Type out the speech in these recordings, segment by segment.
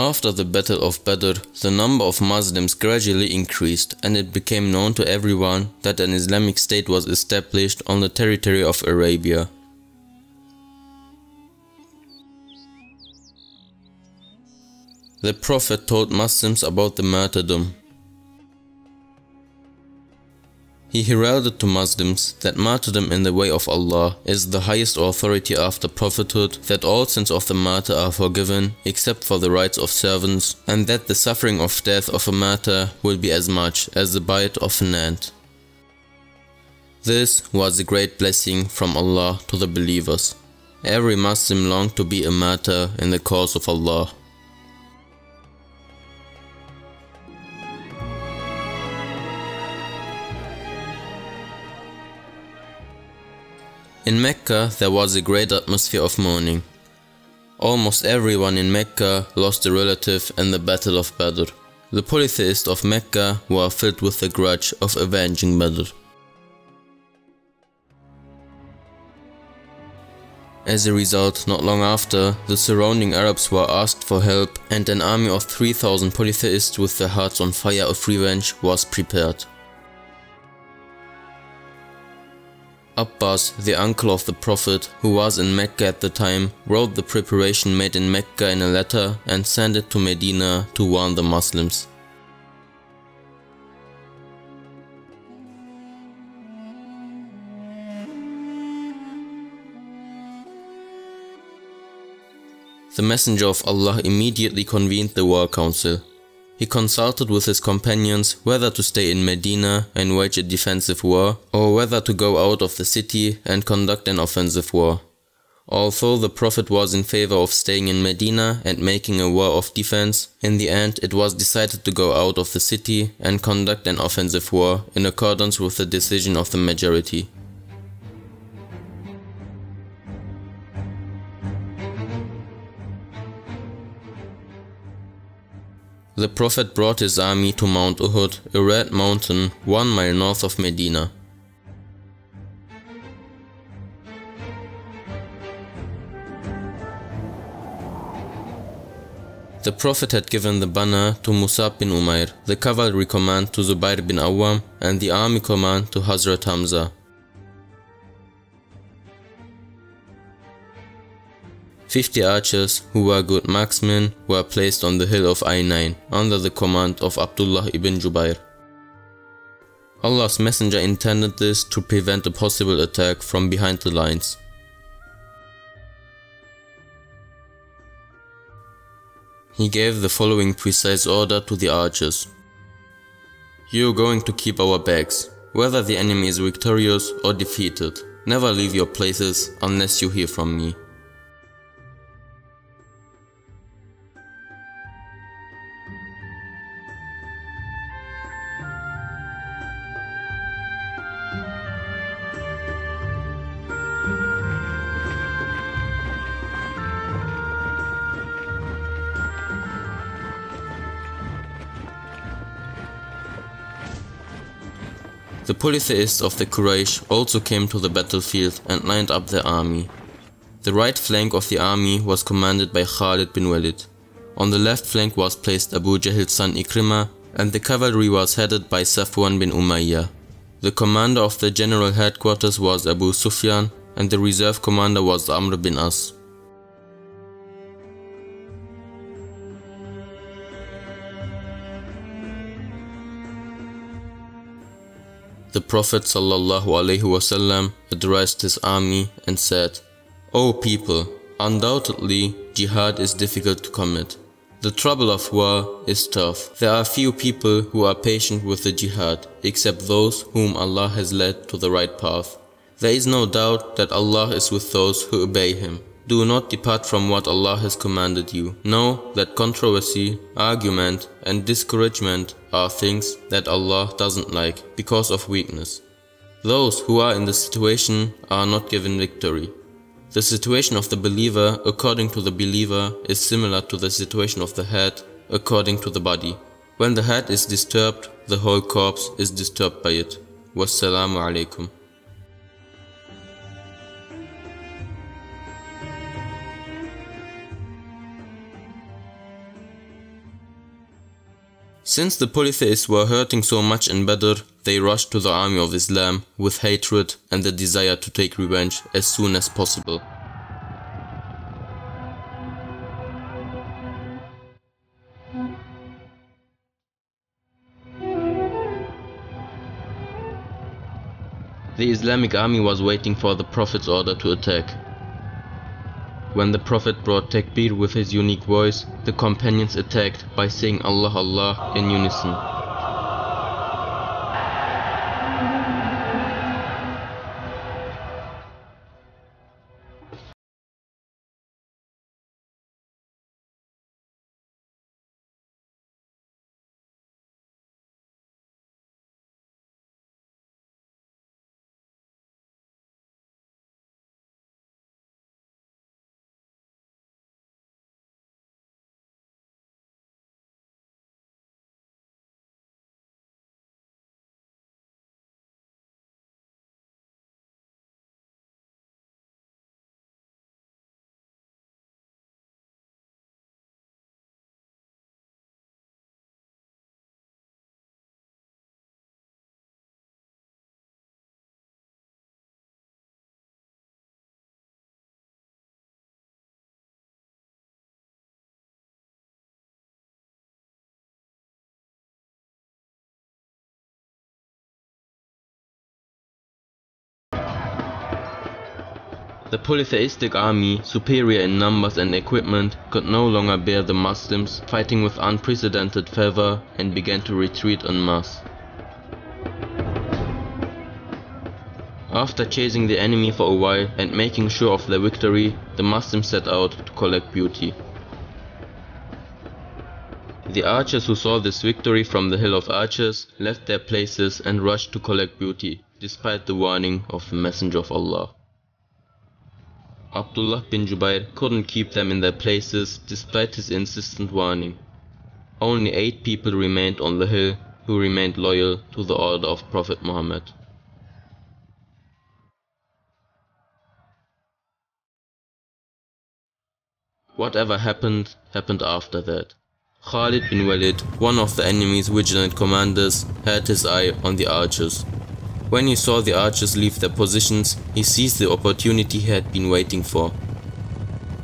After the Battle of Badr, the number of Muslims gradually increased and it became known to everyone that an Islamic state was established on the territory of Arabia. The Prophet told Muslims about the martyrdom. He heralded to Muslims that martyrdom in the way of Allah is the highest authority after prophethood, that all sins of the martyr are forgiven except for the rights of servants, and that the suffering of death of a martyr will be as much as the bite of an ant. This was a great blessing from Allah to the believers. Every Muslim longed to be a martyr in the cause of Allah. In Mecca there was a great atmosphere of mourning. Almost everyone in Mecca lost a relative in the Battle of Badr. The polytheists of Mecca were filled with the grudge of avenging Badr. As a result, not long after, the surrounding Arabs were asked for help and an army of 3000 polytheists with their hearts on fire of revenge was prepared. Abbas, the uncle of the Prophet, who was in Mecca at the time, wrote the preparation made in Mecca in a letter and sent it to Medina to warn the Muslims. The Messenger of Allah immediately convened the war council he consulted with his companions whether to stay in Medina and wage a defensive war, or whether to go out of the city and conduct an offensive war. Although the Prophet was in favor of staying in Medina and making a war of defense, in the end it was decided to go out of the city and conduct an offensive war in accordance with the decision of the majority. The Prophet brought his army to Mount Uhud, a red mountain one mile north of Medina. The Prophet had given the banner to Musab bin Umair, the cavalry command to Zubair bin Awam, and the army command to Hazrat Hamza. 50 archers who were good marksmen were placed on the hill of Ainain under the command of Abdullah ibn Jubair. Allah's messenger intended this to prevent a possible attack from behind the lines. He gave the following precise order to the archers. You are going to keep our backs, whether the enemy is victorious or defeated. Never leave your places unless you hear from me. Polytheists of the Quraysh also came to the battlefield and lined up their army. The right flank of the army was commanded by Khalid bin Walid. On the left flank was placed Abu Jahl's son Ikrimah and the cavalry was headed by Safwan bin Umayyah. The commander of the general headquarters was Abu Sufyan and the reserve commander was Amr bin As. The Prophet ﷺ addressed his army and said, O people, undoubtedly jihad is difficult to commit. The trouble of war is tough. There are few people who are patient with the jihad, except those whom Allah has led to the right path. There is no doubt that Allah is with those who obey Him. Do not depart from what Allah has commanded you. Know that controversy, argument and discouragement are things that Allah doesn't like because of weakness. Those who are in this situation are not given victory. The situation of the believer according to the believer is similar to the situation of the head according to the body. When the head is disturbed, the whole corpse is disturbed by it. Wassalamu alaikum. Since the polytheists were hurting so much in Badr, they rushed to the army of Islam with hatred and the desire to take revenge as soon as possible. The Islamic army was waiting for the Prophet's order to attack. When the Prophet brought takbir with his unique voice, the companions attacked by saying Allah Allah in unison. The polytheistic army, superior in numbers and equipment, could no longer bear the Muslims fighting with unprecedented fervor and began to retreat en masse. After chasing the enemy for a while and making sure of their victory, the Muslims set out to collect booty. The archers who saw this victory from the Hill of Archers left their places and rushed to collect booty, despite the warning of the Messenger of Allah. Abdullah bin Jubair couldn't keep them in their places despite his insistent warning. Only eight people remained on the hill who remained loyal to the order of Prophet Muhammad. Whatever happened, happened after that. Khalid bin Walid, one of the enemy's vigilant commanders, had his eye on the archers. When he saw the archers leave their positions, he seized the opportunity he had been waiting for.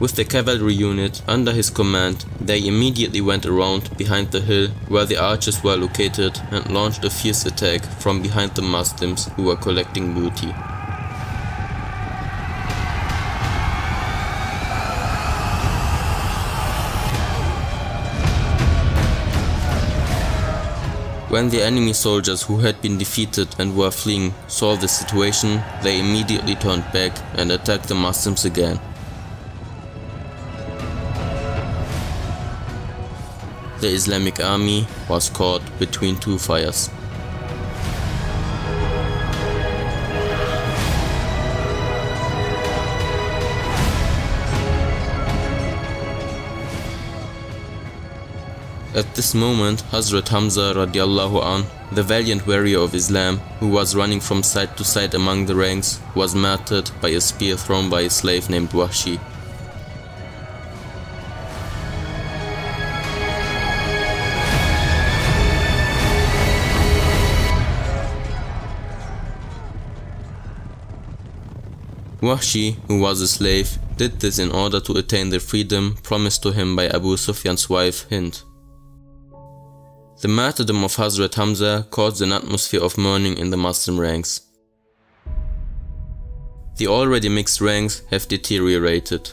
With the cavalry unit under his command, they immediately went around behind the hill where the archers were located and launched a fierce attack from behind the Muslims who were collecting booty. When the enemy soldiers who had been defeated and were fleeing saw the situation, they immediately turned back and attacked the Muslims again. The Islamic army was caught between two fires. At this moment, Hazrat Hamza radiallahu an, the valiant warrior of Islam, who was running from side to side among the ranks, was martyred by a spear thrown by a slave named Wahshi. Wahshi, who was a slave, did this in order to attain the freedom promised to him by Abu Sufyan's wife Hind. The martyrdom of Hazrat Hamza caused an atmosphere of mourning in the Muslim ranks. The already mixed ranks have deteriorated.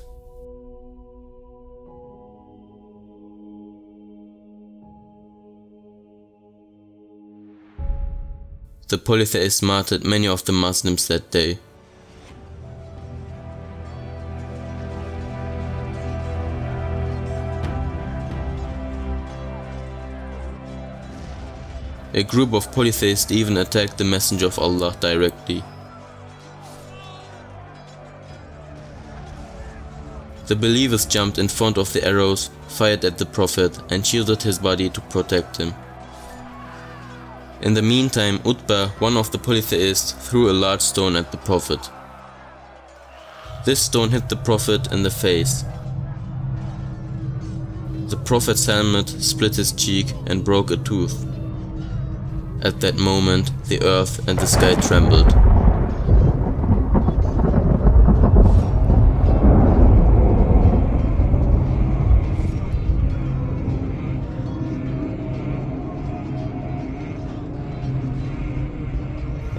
The polytheists martyred many of the Muslims that day. A group of polytheists even attacked the Messenger of Allah directly. The believers jumped in front of the arrows, fired at the Prophet and shielded his body to protect him. In the meantime, Utbah, one of the polytheists, threw a large stone at the Prophet. This stone hit the Prophet in the face. the Prophet's helmet split his cheek and broke a tooth. At that moment, the earth and the sky trembled.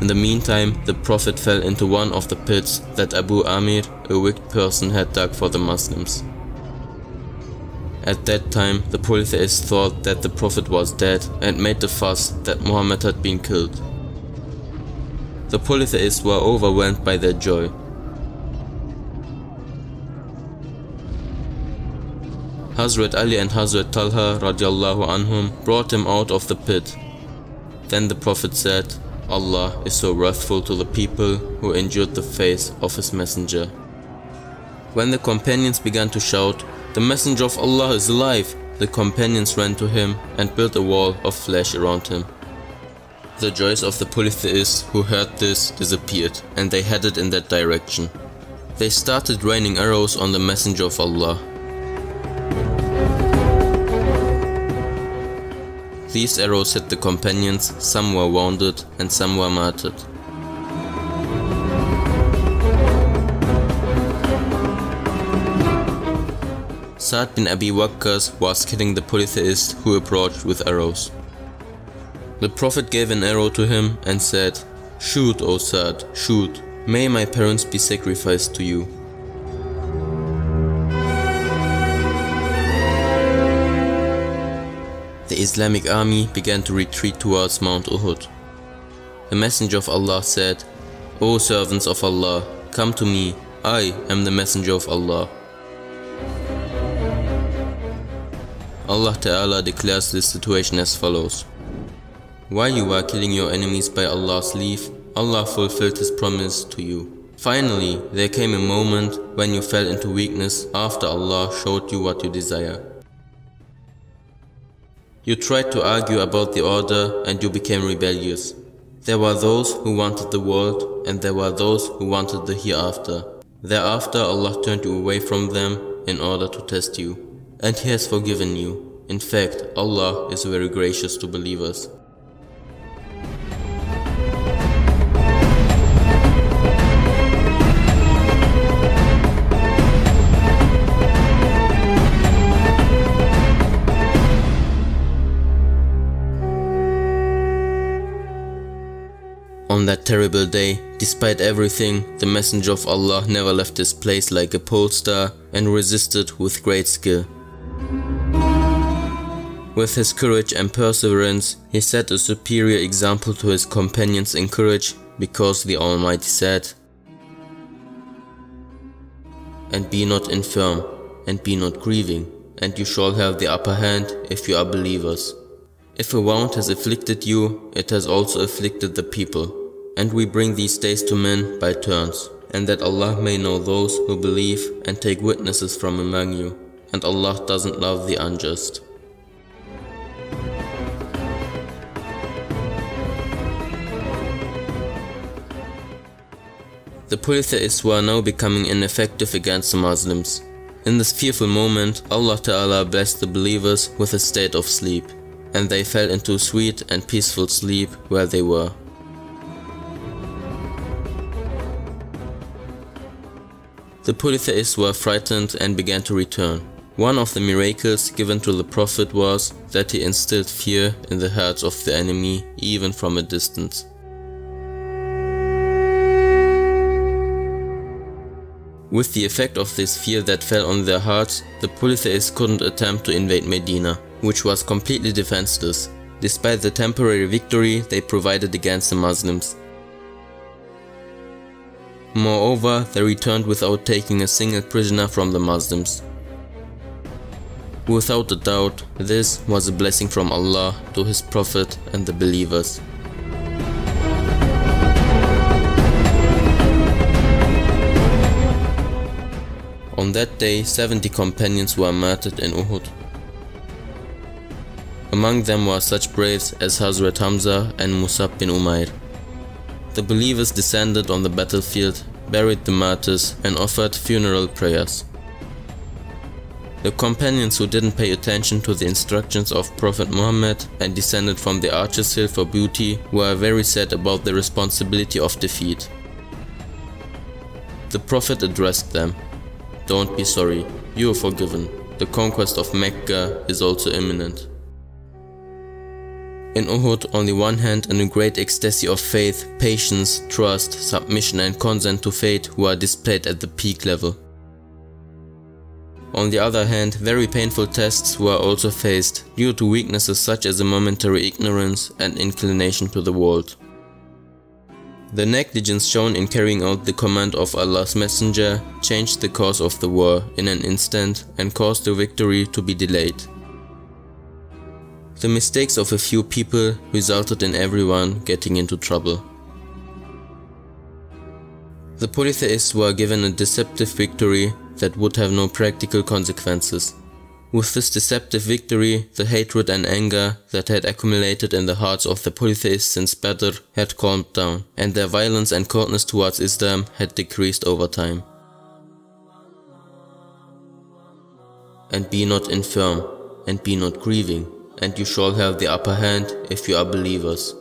In the meantime, the Prophet fell into one of the pits that Abu Amir, a wicked person, had dug for the Muslims. At that time, the polytheists thought that the Prophet was dead and made the fuss that Muhammad had been killed. The polytheists were overwhelmed by their joy. Hazrat Ali and Hazrat Talha radiallahu anhum brought him out of the pit. Then the Prophet said, Allah is so wrathful to the people who endured the face of his messenger. When the companions began to shout, The messenger of Allah is alive, the companions ran to him and built a wall of flesh around him. The joys of the polytheists who heard this disappeared and they headed in that direction. They started raining arrows on the messenger of Allah These arrows hit the companions, some were wounded and some were martyred. Saad bin Abi Waqqas was killing the polytheist who approached with arrows. The Prophet gave an arrow to him and said, Shoot, O Saad, shoot, may my parents be sacrificed to you. the Islamic army began to retreat towards Mount Uhud. The Messenger of Allah said, O servants of Allah, come to me, I am the Messenger of Allah. Allah Ta'ala declares this situation as follows. While you were killing your enemies by Allah's leave, Allah fulfilled His promise to you. Finally, there came a moment when you fell into weakness after Allah showed you what you desire. You tried to argue about the order and you became rebellious. There were those who wanted the world and there were those who wanted the hereafter. Thereafter Allah turned you away from them in order to test you. And He has forgiven you. In fact, Allah is very gracious to believers. On that terrible day, despite everything, the Messenger of Allah never left his place like a pole star and resisted with great skill. With his courage and perseverance, he set a superior example to his companions in courage because the Almighty said, And be not infirm, and be not grieving, and you shall have the upper hand if you are believers. If a wound has afflicted you, it has also afflicted the people. And we bring these days to men by turns, and that Allah may know those who believe and take witnesses from among you, and Allah doesn't love the unjust. The polytheists were now becoming ineffective against the Muslims. In this fearful moment, Allah Ta'ala blessed the believers with a state of sleep, and they fell into sweet and peaceful sleep where they were. The polytheists were frightened and began to return. One of the miracles given to the Prophet was that he instilled fear in the hearts of the enemy even from a distance. With the effect of this fear that fell on their hearts, the polytheists couldn't attempt to invade Medina, which was completely defenseless, despite the temporary victory they provided against the Muslims. Moreover, they returned without taking a single prisoner from the Muslims. Without a doubt, this was a blessing from Allah to His Prophet and the believers. On that day, 70 companions were martyred in Uhud. Among them were such braves as Hazrat Hamza and Musab bin Umair. The believers descended on the battlefield, buried the martyrs and offered funeral prayers. The companions who didn't pay attention to the instructions of Prophet Muhammad and descended from the Archer's Hill for booty were very sad about the responsibility of defeat. The Prophet addressed them, Don't be sorry, you are forgiven. The conquest of Mecca is also imminent. In Uhud, on the one hand, in a great ecstasy of faith, patience, trust, submission and consent to fate were displayed at the peak level. On the other hand, very painful tests were also faced due to weaknesses such as a momentary ignorance and inclination to the world. The negligence shown in carrying out the command of Allah's messenger changed the course of the war in an instant and caused the victory to be delayed. The mistakes of a few people resulted in everyone getting into trouble. The polytheists were given a deceptive victory that would have no practical consequences. With this deceptive victory, the hatred and anger that had accumulated in the hearts of the polytheists since Badr had calmed down, and their violence and coldness towards Islam had decreased over time. And be not infirm, and be not grieving, and you shall have the upper hand if you are believers.